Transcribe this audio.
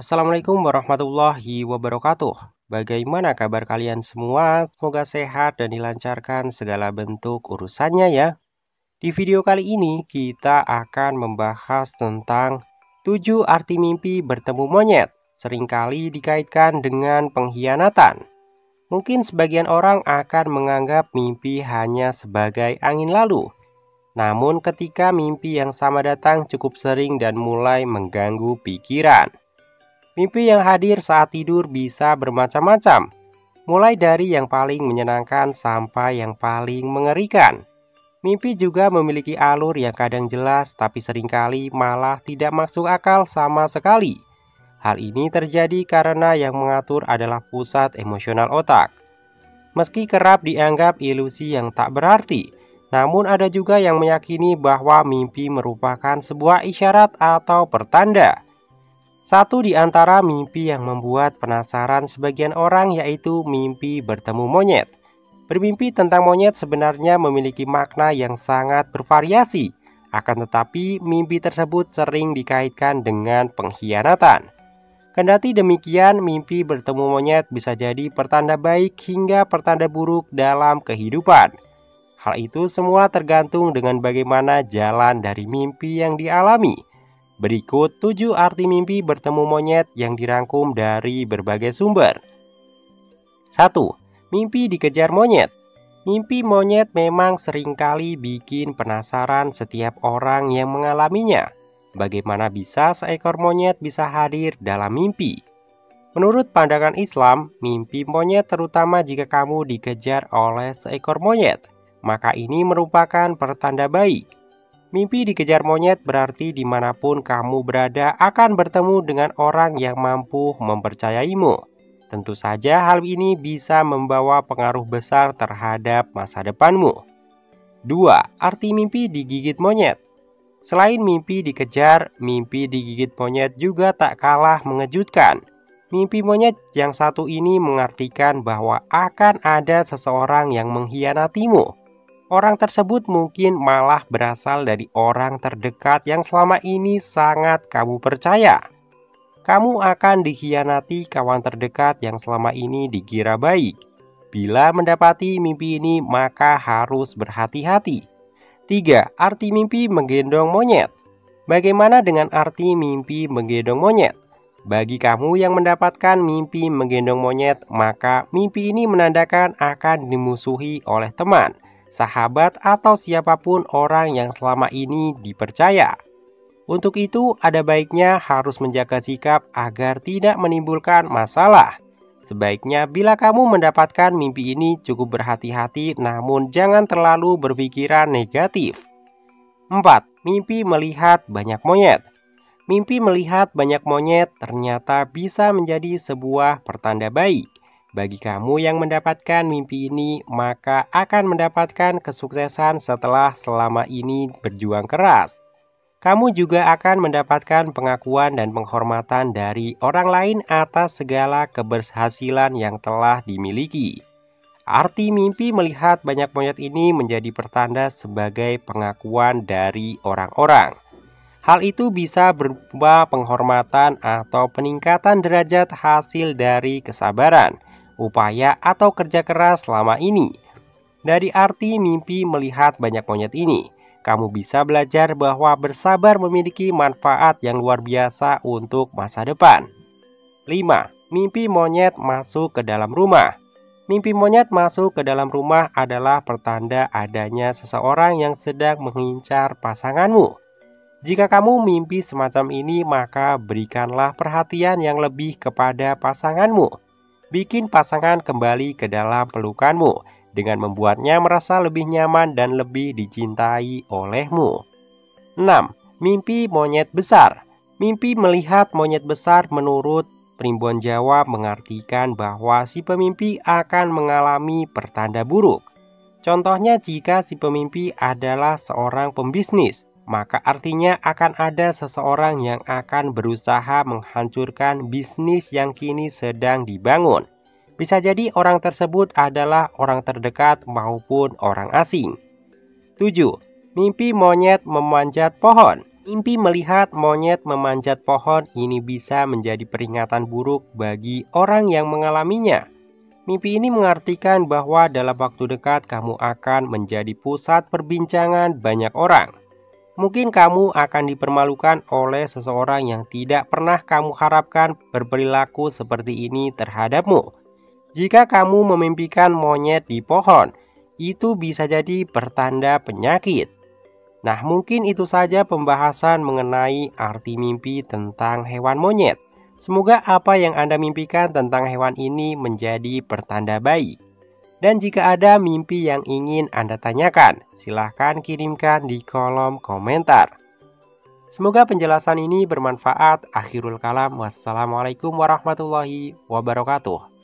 Assalamualaikum warahmatullahi wabarakatuh. Bagaimana kabar kalian semua? Semoga sehat dan dilancarkan segala bentuk urusannya ya. Di video kali ini kita akan membahas tentang 7 arti mimpi bertemu monyet. Seringkali dikaitkan dengan pengkhianatan. Mungkin sebagian orang akan menganggap mimpi hanya sebagai angin lalu. Namun ketika mimpi yang sama datang cukup sering dan mulai mengganggu pikiran. Mimpi yang hadir saat tidur bisa bermacam-macam, mulai dari yang paling menyenangkan sampai yang paling mengerikan. Mimpi juga memiliki alur yang kadang jelas, tapi sering kali malah tidak masuk akal sama sekali. Hal ini terjadi karena yang mengatur adalah pusat emosional otak. Meski kerap dianggap ilusi yang tak berarti, namun ada juga yang meyakini bahwa mimpi merupakan sebuah isyarat atau pertanda satu di antara mimpi yang membuat penasaran sebagian orang yaitu mimpi bertemu monyet. Bermimpi tentang monyet sebenarnya memiliki makna yang sangat bervariasi, akan tetapi mimpi tersebut sering dikaitkan dengan pengkhianatan. Kendati demikian, mimpi bertemu monyet bisa jadi pertanda baik hingga pertanda buruk dalam kehidupan. Hal itu semua tergantung dengan bagaimana jalan dari mimpi yang dialami. Berikut 7 arti mimpi bertemu monyet yang dirangkum dari berbagai sumber. 1. Mimpi dikejar monyet. Mimpi monyet memang sering kali bikin penasaran setiap orang yang mengalaminya. Bagaimana bisa seekor monyet bisa hadir dalam mimpi? Menurut pandangan Islam, mimpi monyet terutama jika kamu dikejar oleh seekor monyet, maka ini merupakan pertanda baik Mimpi dikejar monyet berarti di mana pun kamu berada akan bertemu dengan orang yang mampu mempercayaimu. Tentu saja hal ini bisa membawa pengaruh besar terhadap masa depanmu. 2. Arti mimpi digigit monyet Selain mimpi dikejar, mimpi digigit monyet juga tak kalah mengejutkan. Mimpi monyet yang satu ini mengartikan bahwa akan ada seseorang yang mengkhianatimu Orang tersebut mungkin malah berasal dari orang terdekat yang selama ini sangat kamu percaya. Kamu akan dikhianati kawan terdekat yang selama ini dikira baik. Bila mendapati mimpi ini, maka harus berhati-hati. 3. Arti mimpi menggendong monyet Bagaimana dengan arti mimpi menggendong monyet? Bagi kamu yang mendapatkan mimpi menggendong monyet, maka mimpi ini menandakan akan dimusuhi oleh teman sahabat, atau siapa pun orang yang selama ini dipercaya. Untuk itu, ada baiknya harus menjaga sikap agar tidak menimbulkan masalah. Sebaiknya bila kamu mendapatkan mimpi ini cukup berhati-hati namun jangan terlalu berpikiran negatif. 4. Mimpi melihat banyak monyet Mimpi melihat banyak monyet ternyata bisa menjadi sebuah pertanda baik. Bagi kamu yang mendapatkan mimpi ini, maka akan mendapatkan kesuksesan setelah selama ini berjuang keras. Kamu juga akan mendapatkan pengakuan dan penghormatan dari orang lain atas segala keberhasilan yang telah dimiliki. Arti mimpi melihat banyak monyet ini menjadi pertanda sebagai pengakuan dari orang-orang. Hal itu bisa berupa penghormatan atau peningkatan derajat hasil dari kesabaran upaya atau kerja keras selama ini. Dari arti mimpi melihat banyak monyet ini, kamu bisa belajar bahwa bersabar memiliki manfaat yang luar biasa untuk masa depan. 5. Mimpi monyet masuk ke dalam rumah Mimpi monyet masuk ke dalam rumah adalah pertanda adanya seseorang yang sedang mengincar pasanganmu. Jika kamu mimpi semacam ini, maka berikanlah perhatian yang lebih kepada pasanganmu bikin pasangan kembali ke dalam pelukanmu dengan membuatnya merasa lebih nyaman dan lebih dicintai olehmu. 6. Mimpi monyet besar Mimpi melihat monyet besar menurut Primbon Jawa mengartikan bahwa si pemimpi akan mengalami pertanda buruk. Contohnya jika si pemimpi adalah seorang pembisnis, maka artinya akan ada seseorang yang akan berusaha menghancurkan bisnis yang kini sedang dibangun. Bisa jadi orang tersebut adalah orang terdekat maupun orang asing. 7. Mimpi monyet memanjat pohon Mimpi melihat monyet memanjat pohon ini bisa menjadi peringatan buruk bagi orang yang mengalaminya. Mimpi ini mengartikan bahwa dalam waktu dekat kamu akan menjadi pusat perbincangan banyak orang. Mungkin kamu akan dipermalukan oleh seseorang yang tidak pernah kamu harapkan berperilaku seperti ini terhadapmu. Jika kamu memimpikan monyet di pohon, itu bisa jadi pertanda penyakit. Nah, mungkin itu saja pembahasan mengenai arti mimpi tentang hewan monyet. Semoga apa yang Anda mimpikan tentang hewan ini menjadi pertanda baik. Dan jika ada mimpi yang ingin Anda tanyakan, silahkan kirimkan di kolom komentar. Semoga penjelasan ini bermanfaat. Akhirul kalam, wassalamualaikum warahmatullahi wabarakatuh.